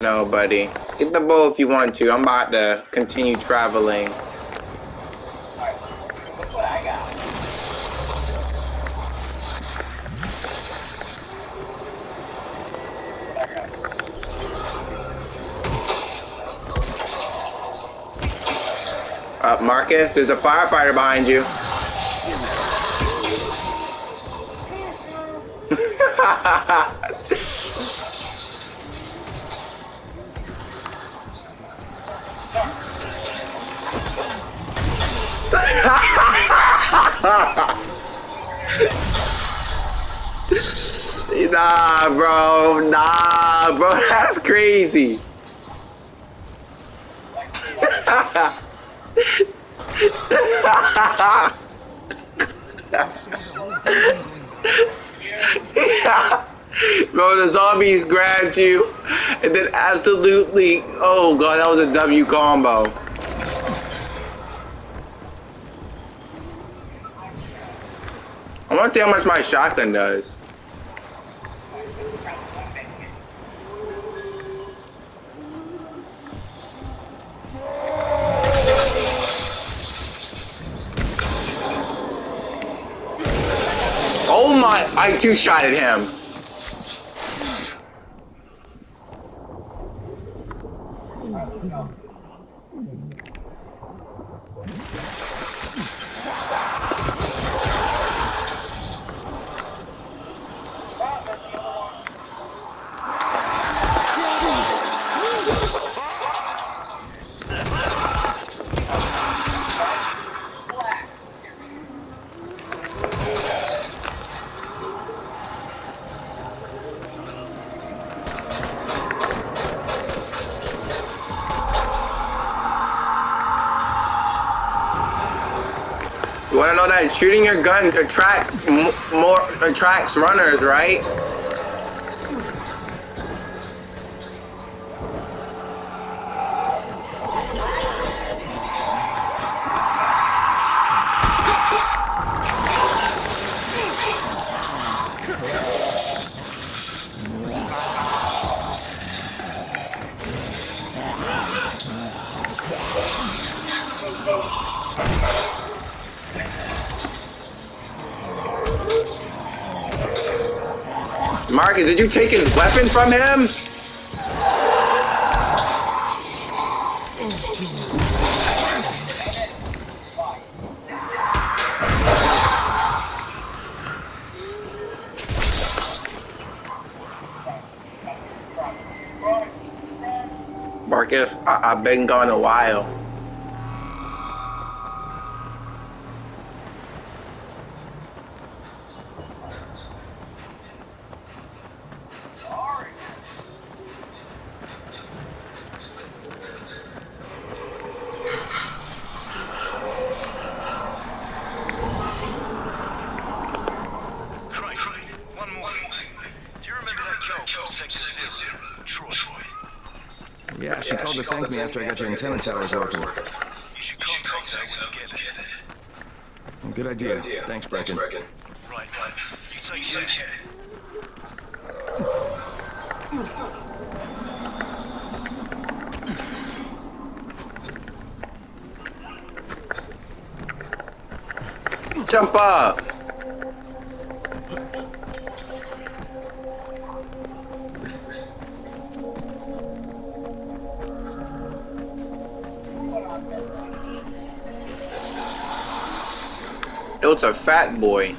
No, buddy. Get the bow if you want to. I'm about to continue traveling. Uh, Marcus, there's a firefighter behind you. nah, bro. Nah, bro. That's crazy. Bro, the zombies grabbed you and then absolutely, oh god, that was a W combo. I want to see how much my shotgun does. Oh my, I two shot at him. Know that shooting your gun attracts more attracts runners, right? You take his weapon from him? Marcus, I- I've been gone a while. Craig, one more thing. Do you remember that girl from Sector Zero, Troy? Yeah, she called to thank me after I got your antenna towers working. You should contact her when you get there. Good idea. Thanks, Brecken. Right, right. You take care. Jump up! A fat boy.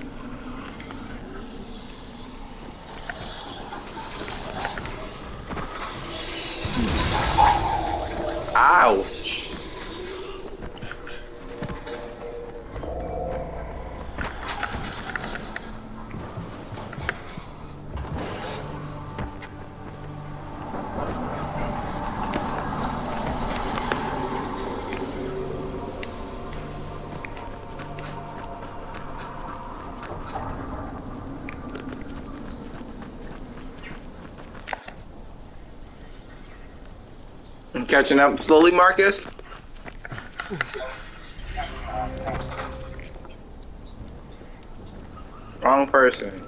I'm catching up slowly, Marcus. Wrong person.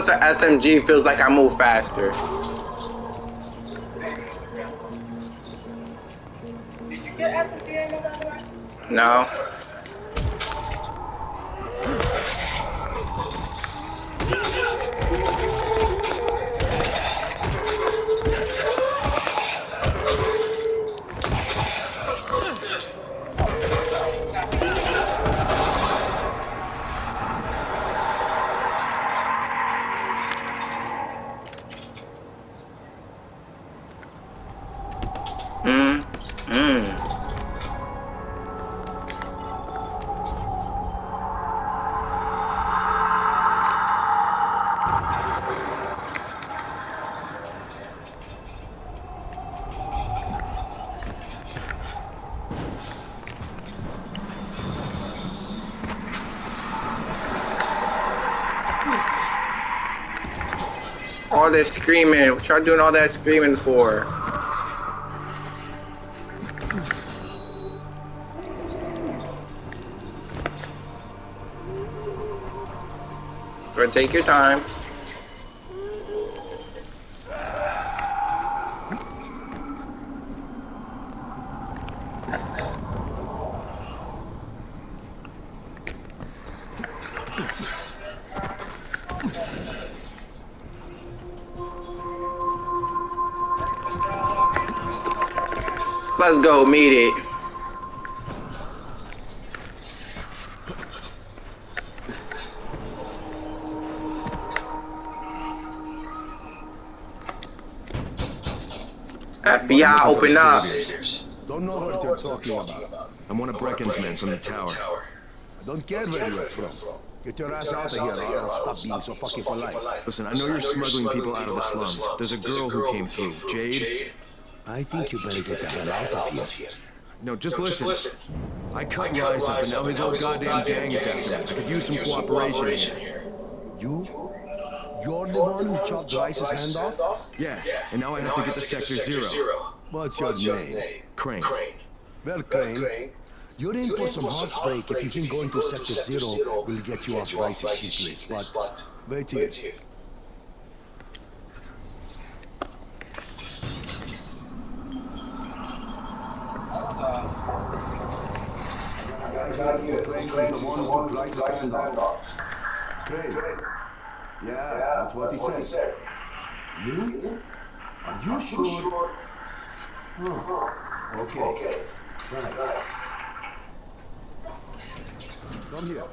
With an SMG feels like I move faster. Did All that screaming. What y'all doing all that screaming for? Take your time. Open up. Don't know what you're talking about. I'm one of Brecken's men from the tower. I don't care where you're from. Get your ass out of here or I'll stop being so fucking polite. Listen, I know you're smuggling people out of the slums. There's a girl who came through, Jade. I think you better get the hell out of here. No, just listen. I cut Rais up, and now his whole goddamn gang is after me. I could use some cooperation here. You? You're the one who chopped Rais's hand off? Yeah, and now I have to get to Sector Zero. What's your name? Crane. Well, Crane, you're in for some heartbreak if you think going to Sector Zero will get you off Rais's shit list, but wait here. Yeah, that's what he said. You? Are you sure? Huh. Okay. Right. Come here.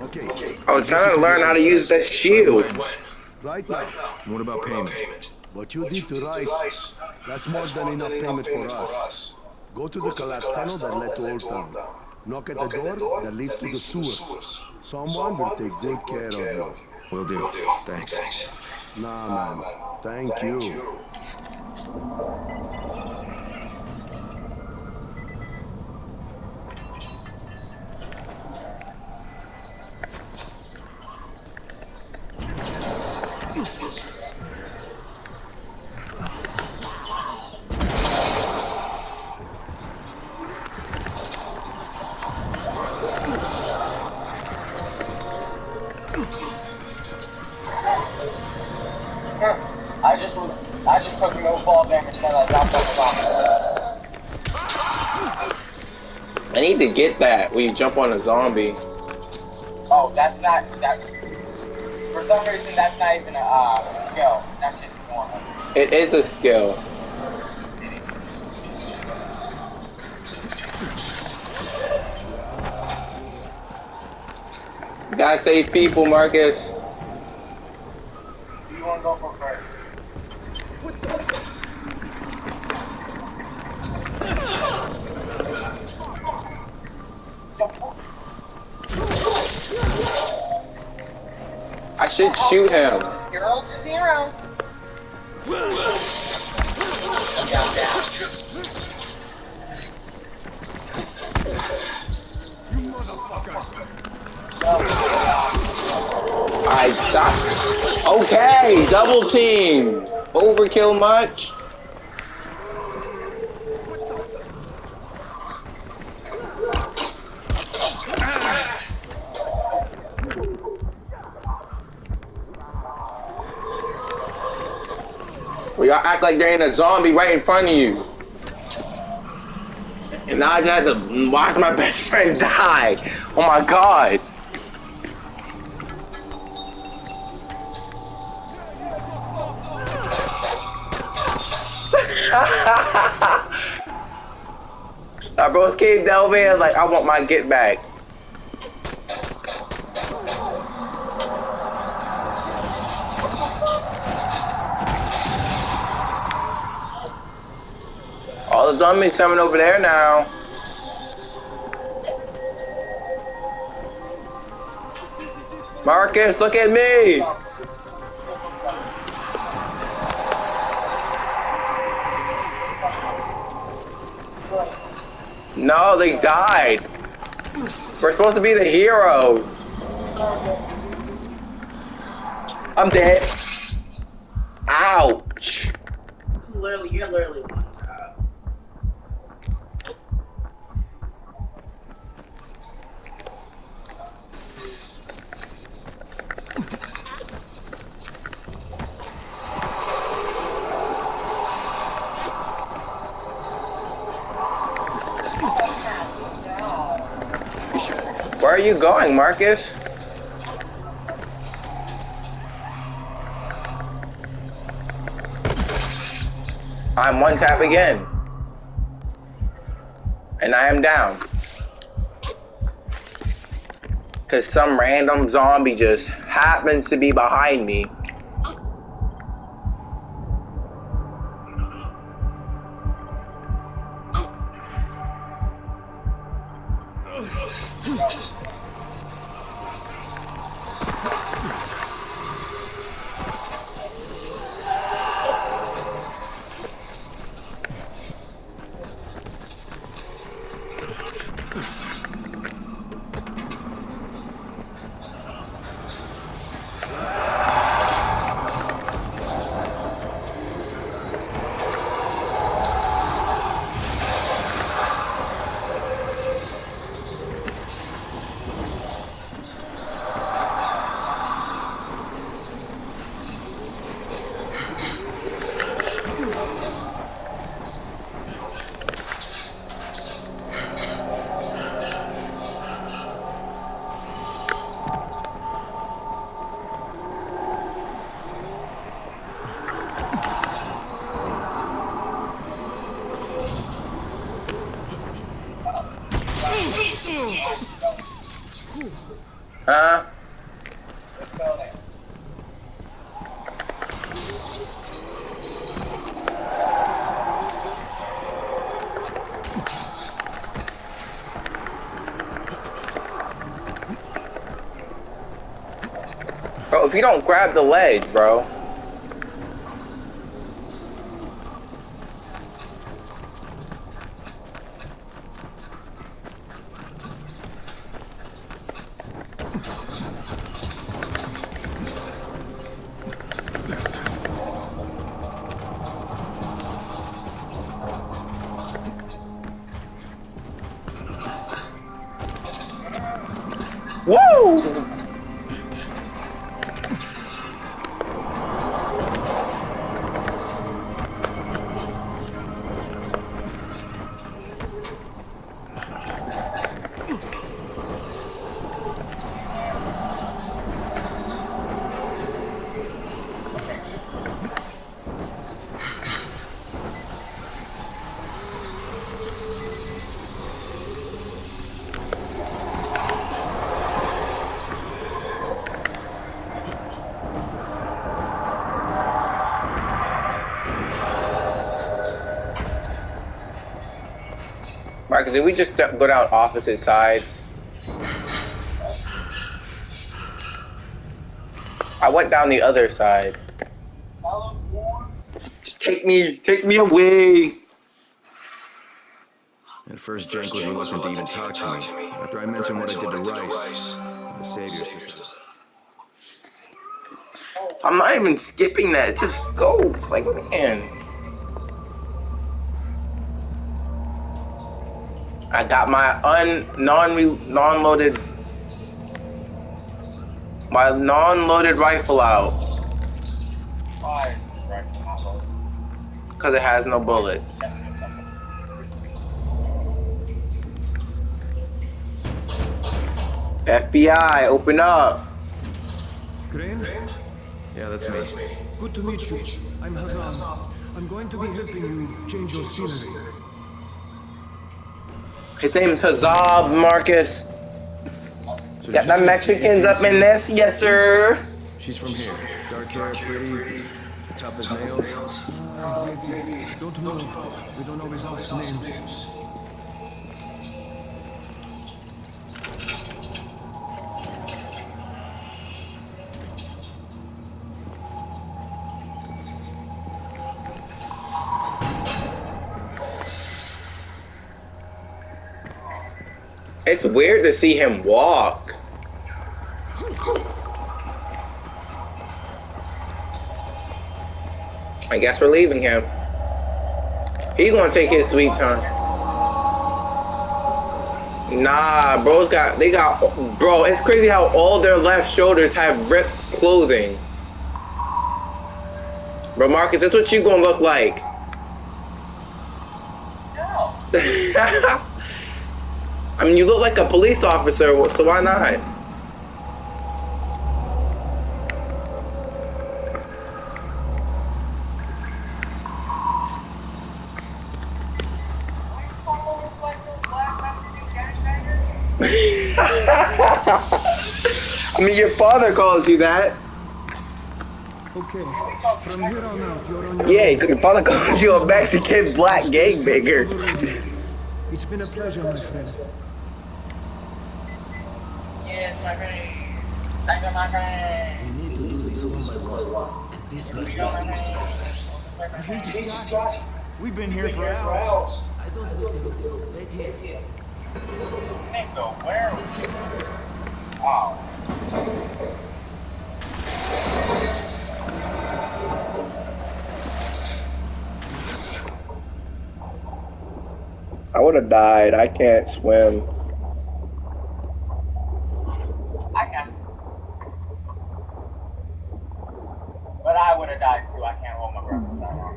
Okay. I was trying to learn how to use that shield. Right now, What about payment? what you did to Rais, that's more than enough payment for us. Go to the collapsed tunnel that led to Old Town. Knock at the door that leads to the sewers. Someone will take good care of you. Will do. Thanks. Nah, man. Thank you. I I just took no fall damage when I dropped on the box. I need to get that when you jump on a zombie. Oh, that's not that. For some reason, that's not even a uh, skill. That's just normal. It is a skill. You gotta save people, Marcus. Do you want to go for first? I should shoot him. Zero to zero. I stop. Okay, double team. Overkill much? Y'all act like there ain't a zombie right in front of you. And now I just had to watch my best friend die. Oh my god. Our bros came down there like, I want my get back. Zombies coming over there now. Marcus, look at me. No, they died. We're supposed to be the heroes. I'm dead. Ouch. Literally, you're literally going, Marcus? I'm one tap again. And I am down. Cause some random zombie just happens to be behind me. You don't grab the ledge, bro. Woo! Marcus, did we just go down opposite sides? I went down the other side. Just take me, take me away. At first, Jank was reluctant to even talk to me. After I mentioned what I did to Rais, the Saviors decided. I'm not even skipping that. Just go, like man. Got my un non non loaded my non loaded rifle out. Fire. Right, not loaded. Because it has no bullets. FBI, open up. Crane? Yeah, that's me. Good to meet you. I'm Hazan. I'm going to be helping you change your scenery. His name's Hazab Marcus. did Got you my Mexicans up in this? Yes, sir. She's from here. Dark hair, pretty, tough as nails. Uh, maybe. Don't know. We don't always ask names. It's weird to see him walk. I guess we're leaving him. He's gonna take his sweet time. Nah, bro's got they got bro. It's crazy how all their left shoulders have ripped clothing. Bro, Marcus, that's what you gonna look like. No. I mean, you look like a police officer, so why not? I mean, your father calls you that. Okay. From here on out, you're on your Yeah, your father calls you a Mexican black gangbanger. It's been a pleasure, my friend. Yes, my friend. Thank you, my friend. We need to do this one by one. And this was We've been here for hours. I don't think they did. Nigga, where? Oh. I would have died. I can't swim. I can. But I would have died too. I can't hold my breath for that long.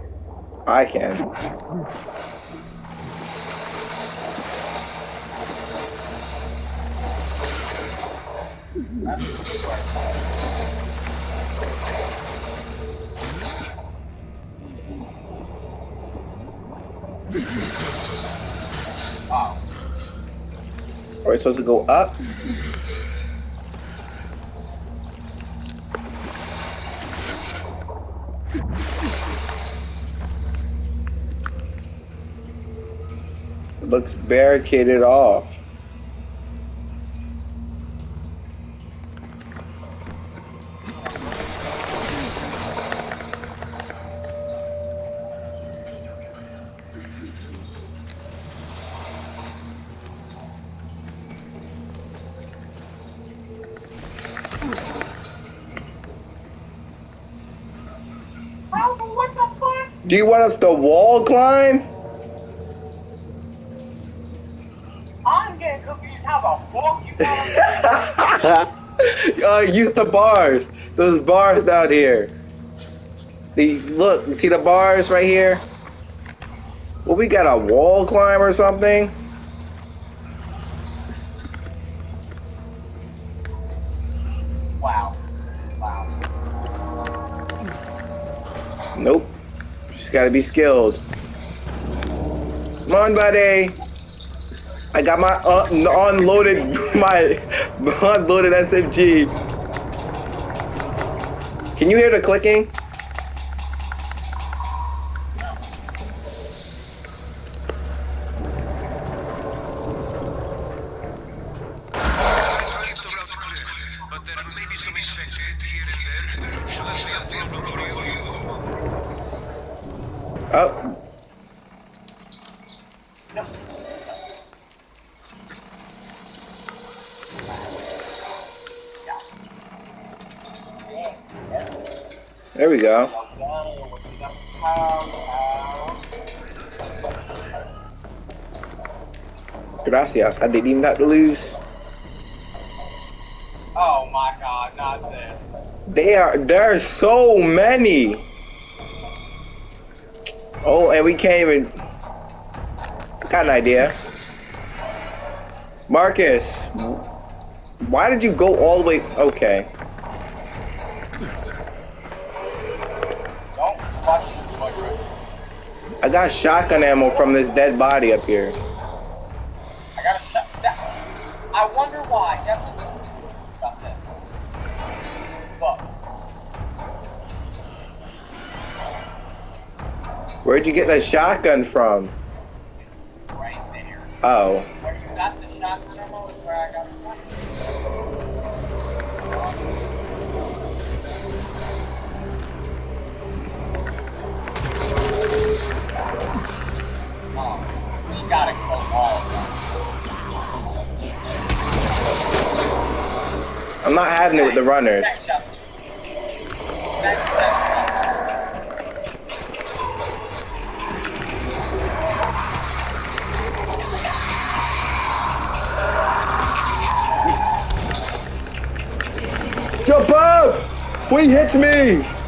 I can. Are we supposed to go up? Looks barricaded off. What the fuck? Do you want us to wall climb? I'm getting confused. How the fuck uh, use the bars. Those bars down here. The look, you see the bars right here? Well, we got a wall climb or something. Wow. Wow. Nope. Just gotta be skilled. Come on, buddy. I got my uh, unloaded my unloaded SMG. Can you hear the clicking? I believe the route clear, but there may be some infected here and there. Shall I be a problem for you? Oh, there we go. Gracias. I didn't even have to lose. Oh my god, not this. They are. there are so many. Oh, and we can't even. Got an idea. Marcus, why did you go all the way? Okay. Got shotgun ammo from this dead body up here. I shut. I wonder why. Definitely. Stop that. Look. Where'd you get that shotgun from? Right there. Oh. Not having it with the runners. Jump up! He hits me!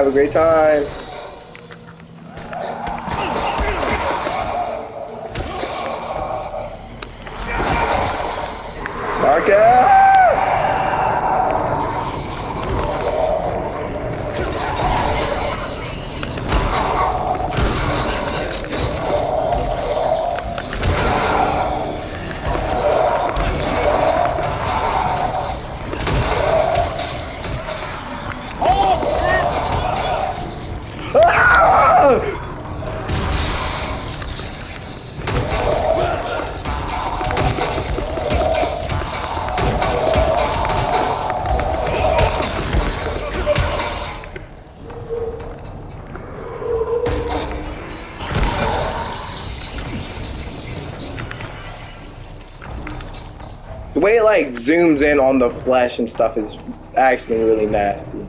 Have a great time. Zooms in on the flesh and stuff is actually really nasty.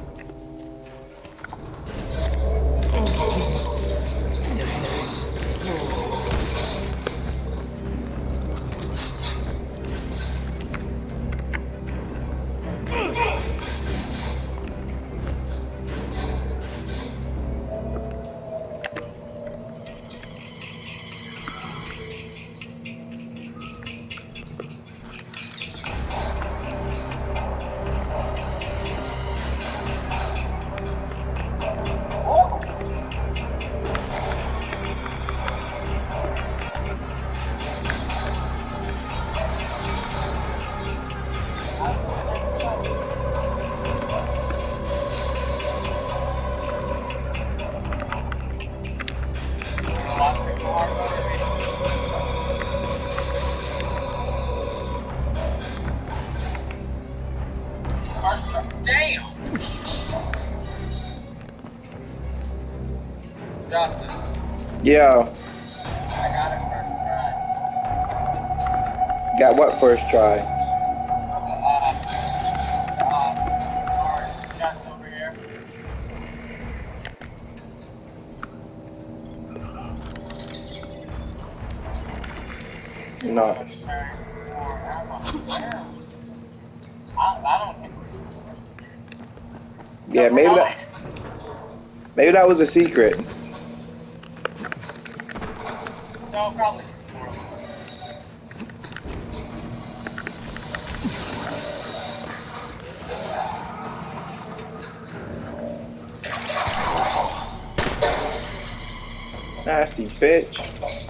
Got what first try? Nice. Yeah, maybe that maybe that was a secret. Bitch.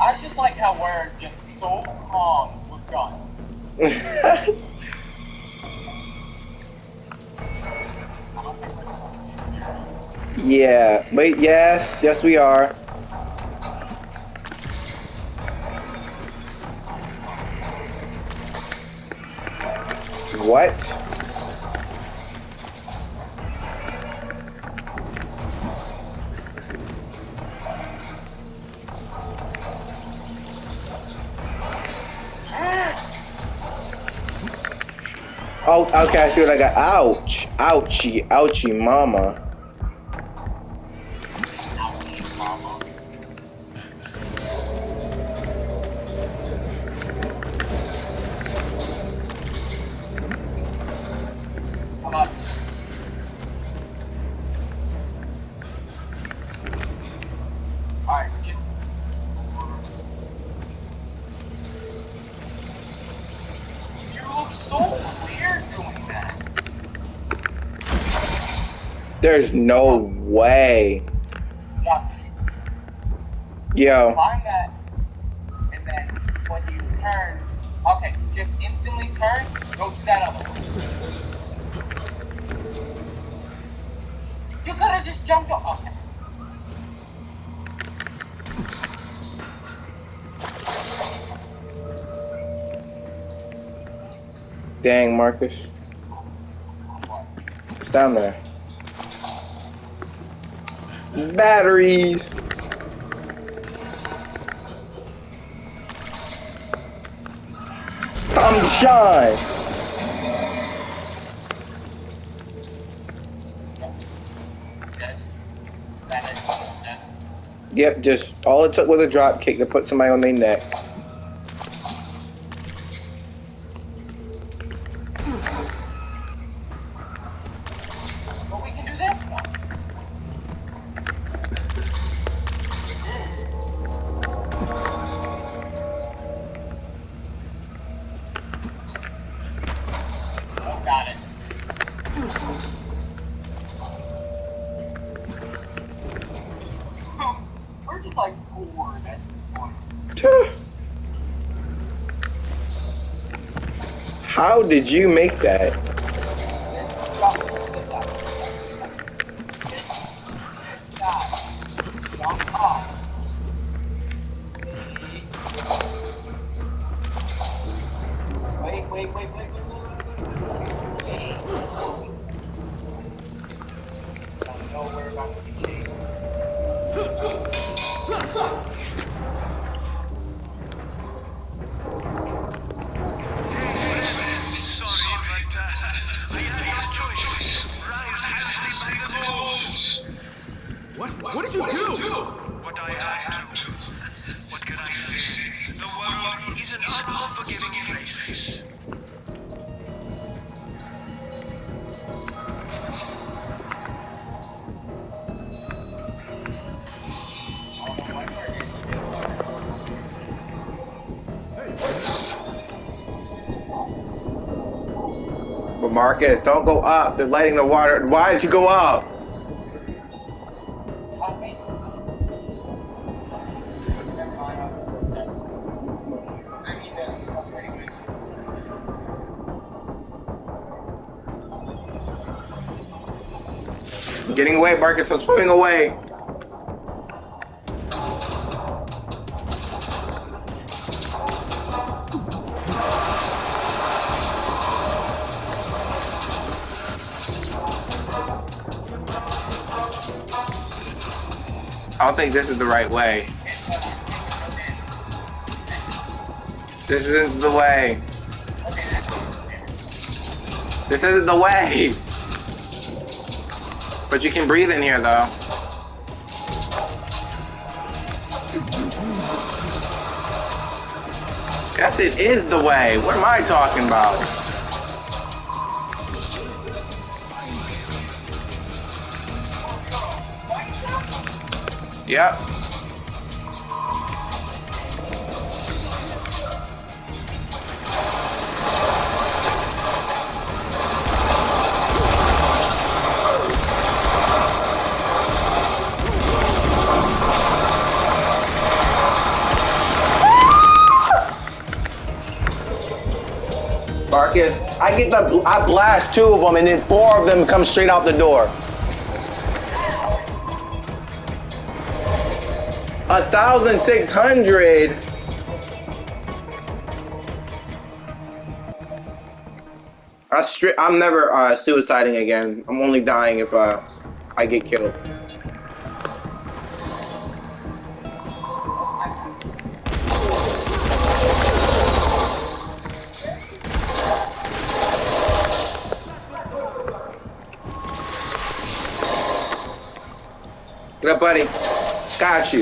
I just like how we're just so calm with guns. yeah. Wait, yes. Yes, we are. Okay, I see what I got. Ouch. Ouchie. Ouchie, mama. There's no way. Justice. Yo. Climb that, and then when you turn, okay, just instantly turn, go to that other one. You could have just jumped off. Okay. Dang, Marcus. It's down there. Batteries. Is dead. Yep, just all it took was a drop kick to put somebody on their neck. How did you make that? Marcus, don't go up. They're lighting the water. Why did you go up? Getting away, Marcus. I'm swimming away. I don't think this is the right way. This isn't the way. This isn't the way. But you can breathe in here though. Yes, it is the way. What am I talking about? Yep. Marcus, I get the I blast two of them and then four of them come straight out the door. A thousand six hundred. I stri- I'm never uh, suiciding again. I'm only dying if uh, I get killed. Get up, buddy. Got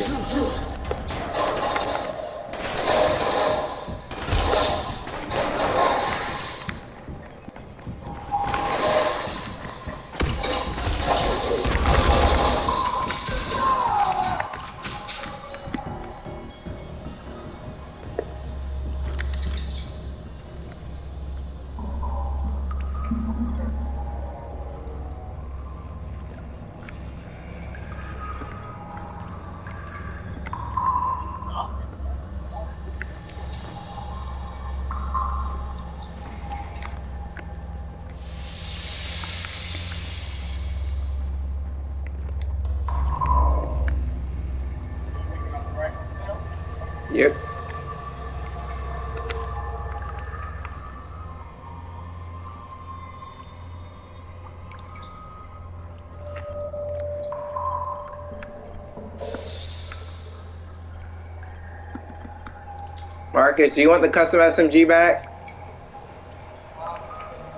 Marcus, do you want the custom SMG back?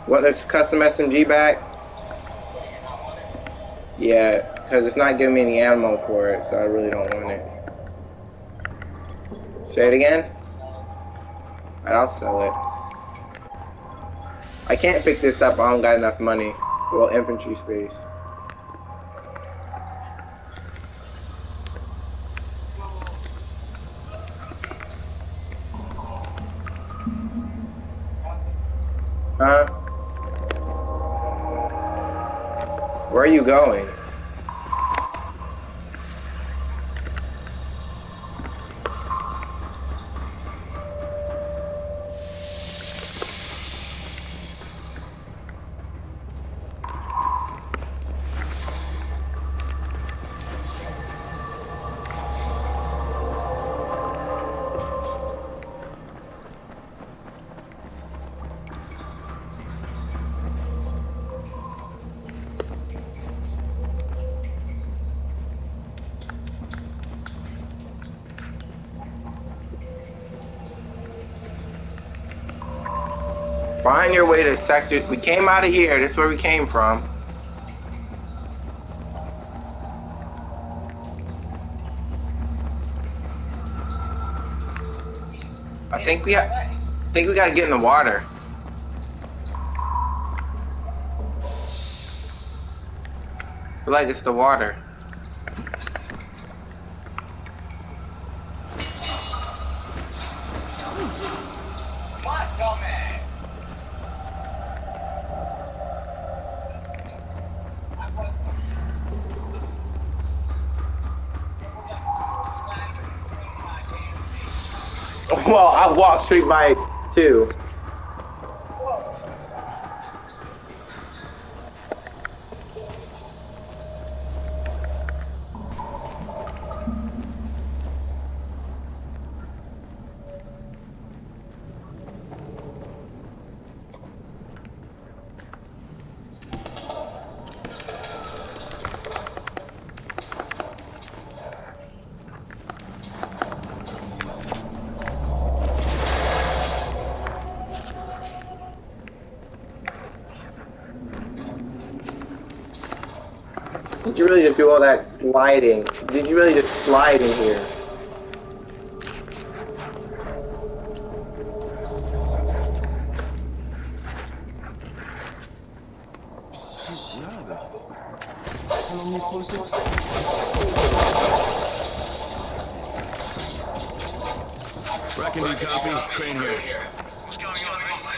Want this custom SMG back? Yeah, because it's not giving me any ammo for it, so I really don't want it. Say it again? I'll sell it. I can't pick this up, I don't got enough money. Well, infantry space. Going? Find your way to sector. We came out of here. This is where we came from. I think we got. I think we gotta get in the water. I feel like it's the water. What, dumbass? Well, I walked straight by it too. Did you really just do all that sliding? Did you really just slide in here? How long are we supposed to... Do you copy? Crane here. What's going on?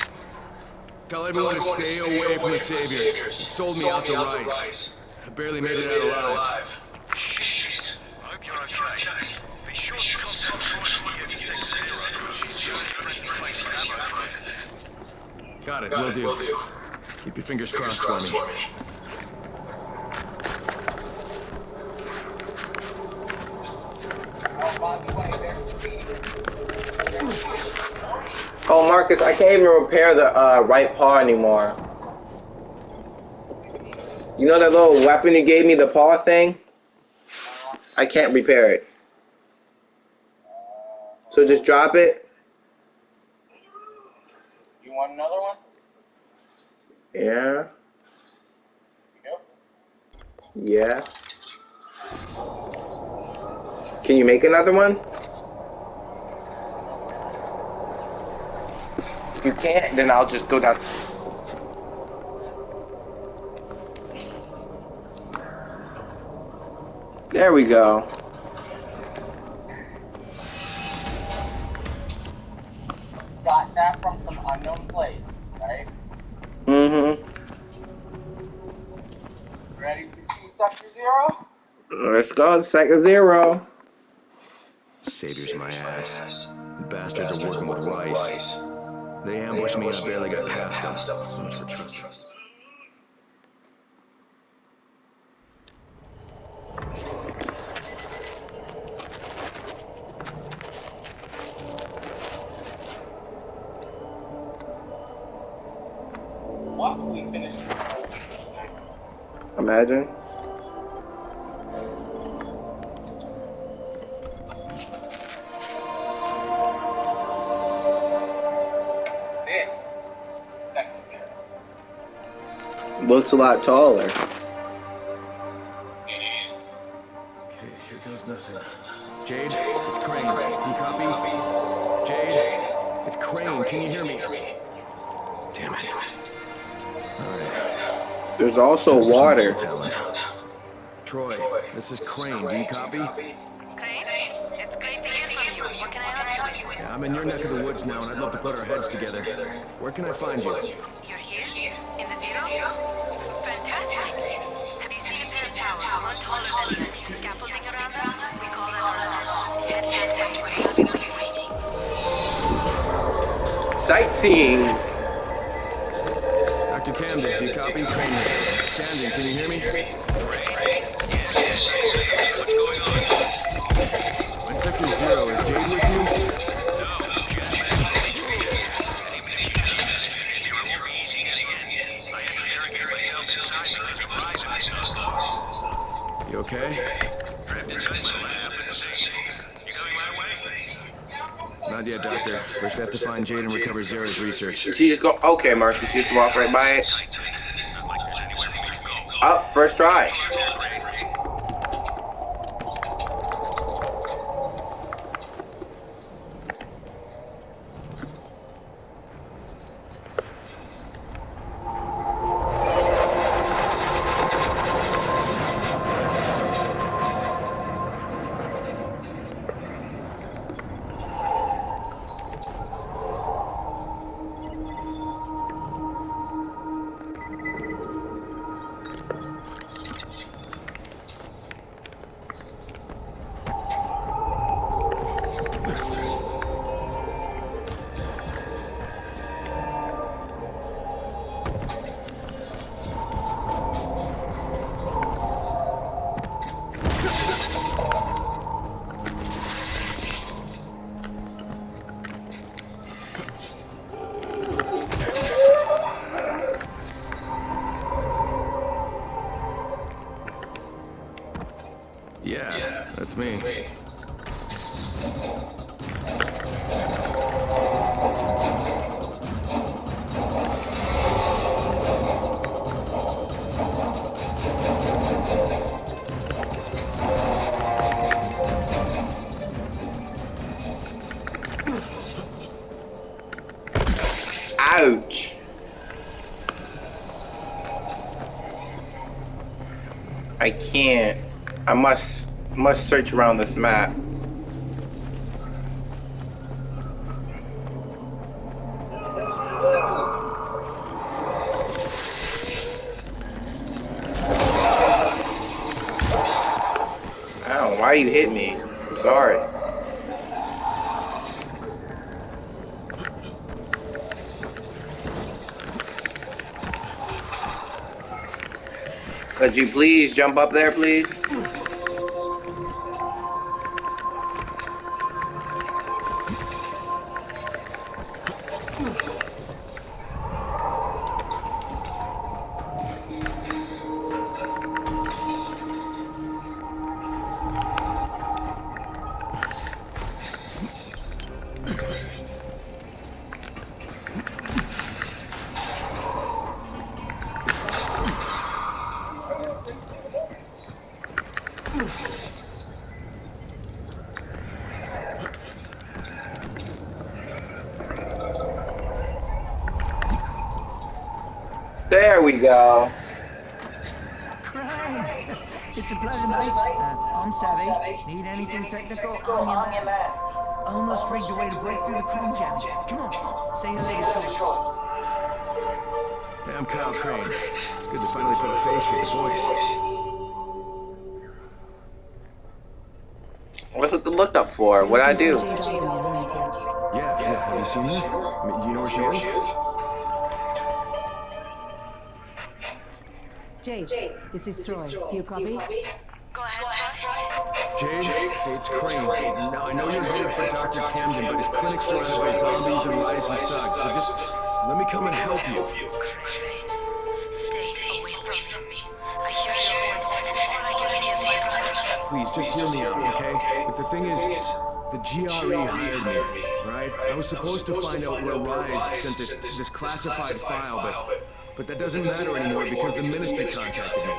Tell everyone to stay away from the saviors. He sold me out to Rais. I barely made it out alive. Shit. I hope you're okay. Be sure to contact Troy here to Sector Zero. She's just bringing place ammo. Got Got it, will do. Keep your fingers crossed for me. Oh, there's speed. Oh, Marcus, I can't even repair the uh, right paw anymore. You know that little weapon you gave me, the paw thing? I can't repair it. So just drop it? You want another one? Yeah. Yeah. Can you make another one? If you can't, then I'll just go down. There we go. Sector Zero? Let's go. Second zero. Savior's my ass. The bastards are working with Rais. They ambushed me and I barely got past them. So much for trust. What? Imagine. Looks a lot taller. Okay, here goes nothing. Jade, it's Crane. Can you copy? Jade, it's Crane. Can you hear me? Damn it. Alright. There's also water. Talent. Troy, this is Crane. Do you copy? Crane, it's great to hear from you. What can I help you with? Yeah, I'm in your neck of the woods now, and I'd love to put our heads together. Where can I find you? Sightseeing. Not yet, Doctor. First I have to find Jade and recover Zere's research. She just go. Okay, Marcus. Just walk right by it. Up, oh, first try. Me. Ouch. I can't. I must must search around this map. Ow, why you hit me? I'm sorry. Could you please jump up there, please? What's with the look up for? What'd I do? Yeah, yeah. Have you seen her? I mean, you know where she is? Jade, this is Troy. Do you copy? Go ahead, Jade, it's Crane. Now, I know you're headed for Dr. Camden, but his clinic's surrounded by zombies and licensed thugs, so just let me come and help you. Please, just hear me out, okay? But the thing is, the GRE hired me, right? I was supposed to find out where Rais sent this, this classified file, but but that doesn't matter anymore because the ministry contacted me.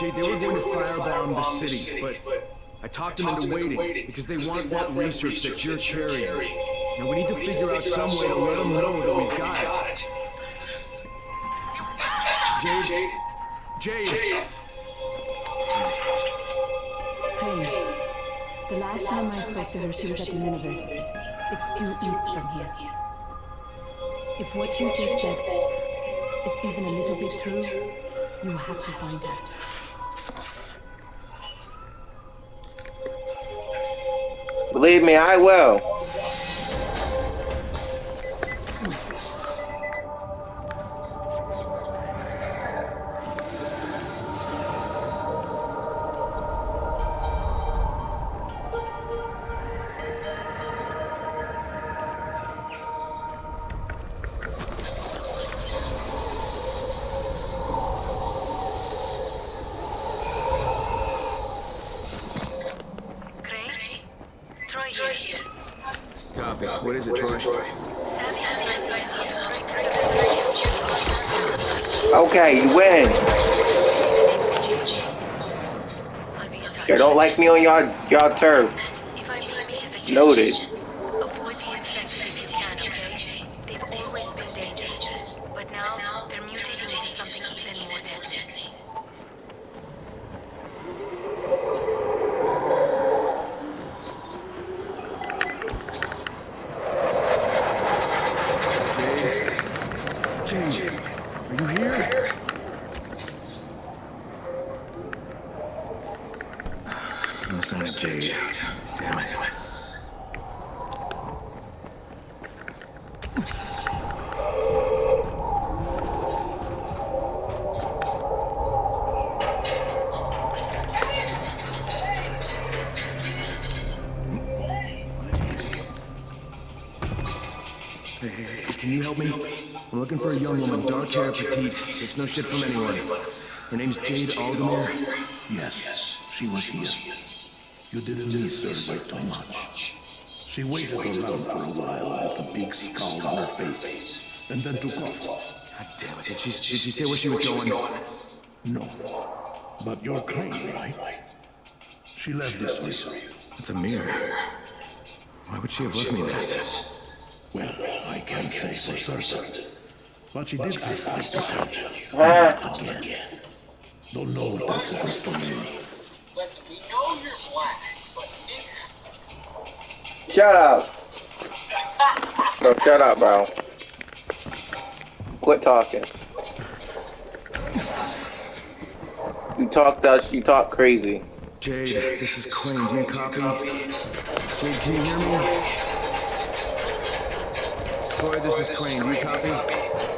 Jade, they were going to firebomb the city, but I talked them into waiting because they want that research that you're carrying. Now we need to figure out some way to let them know that we've got it. Jade, Jade. Crane. Last time I spoke to her, she was at the university. It's due east from here. If what you just said is even a little bit true, you have to find her. Believe me, I will. Copy. What is it, Troy? Savvy has an. Okay, you win. I'll be in touch. You don't like me on y'all y'all turf. If I may make a suggestion, Noted. No shit from anyone. Her name's Jade Aldemir. Yes, she was here. You didn't miss her by too much. She waited around for a while with a big scowl on her face, and then took off. God damn it, did she, did she say where she was going? No, but you're Crane, right? She left this for you. It's a mirror. Why would she have left me this? Well, I can't say for certain, but she did ask me to tell you Ah. again. Don't know what that's supposed to mean. Listen, we know you're black, but it, Shut up. Bro, shut up, bro. Quit talking. You talk to us, you talk crazy. Jade, this is Crane. Do you copy? Jade, can you hear me? Troy, this is Crane. Do you copy?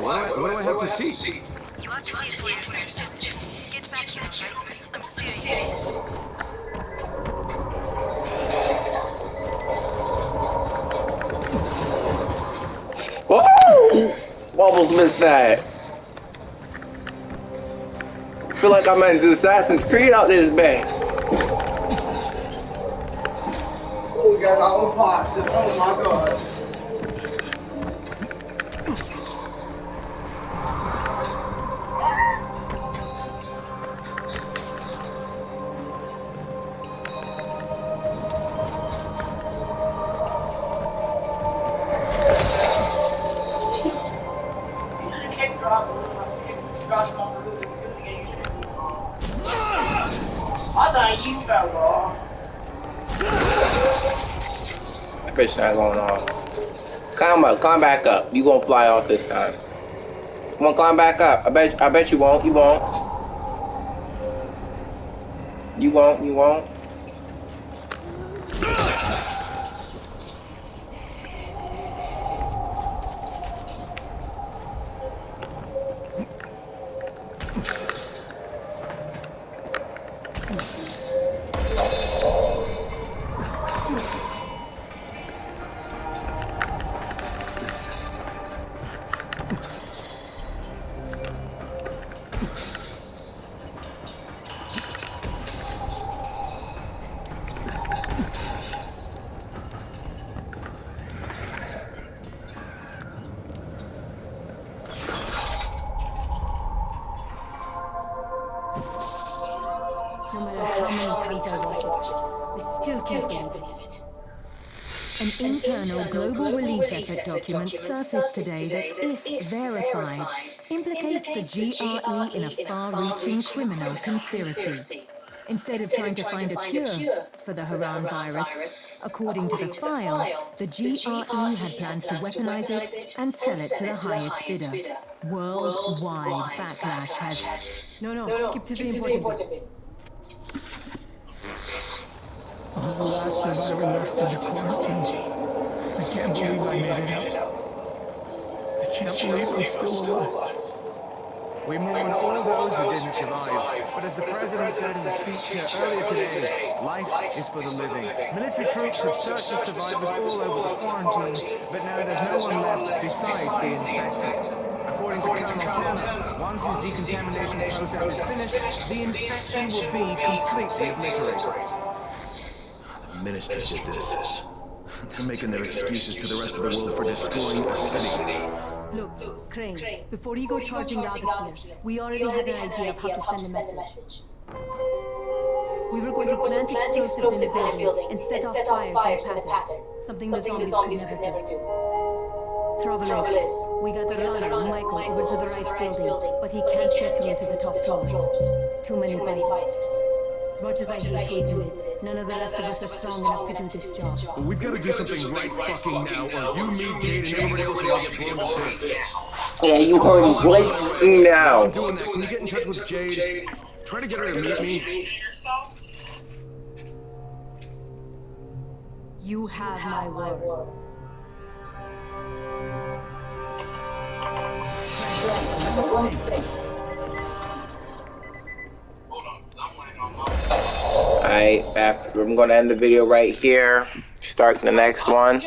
Why? What do I, what do I have to see? You want to see the answers. Just, just get back here, right? I'm serious. Whoa! Almost missed that. feel like I'm in Assassin's Creed out this bag. Oh, we got all the boxes. Oh my god. I you fell. That bitch not going off. Climb up, climb back up. You gonna fly off this time. Come on, climb back up. I bet I bet you won't, you won't. You won't, you won't. Implicates GRE in a far-reaching criminal conspiracy. Instead of trying to find a cure for the Harran virus, according to the file, the GRE had plans to weaponize it and sell it to the highest bidder. Worldwide backlash has... No, no, skip to the important bit. I was the last survivor left in the quarantine. I can't believe I made it out. I can't believe I'm still alive. We mourn all those who didn't survive, but as the president said in the speech here earlier today, life is for the living. Military troops have searched for survivors all over the quarantine, but now there's no one left besides the infected. According to Colonel Tanner, once his decontamination process is finished, the infection will be completely obliterated. The ministry did this. They're making their excuses to the rest of the world for destroying a city. Look, Look Crane, before you go charging out of here, we already had an idea of how to send a message. We were going to plant explosives in the building and set off fires in a pattern, something the zombies could never do. Trouble is, we got the runner, Michael, over to the right building, but he can't get through to the top floors. Too many pipes. As much as I hate to admit it, none of the rest of us are strong enough to do this job. Well, we've got to do something right fucking now, or you, me, Jade, and everybody else are gonna get blown to bits. Yeah, you heard me right now. I'm doing that. Can you get in touch with Jade? Try to get her to meet me. You have my word. Alright, after I'm gonna end the video right here. Start the next one.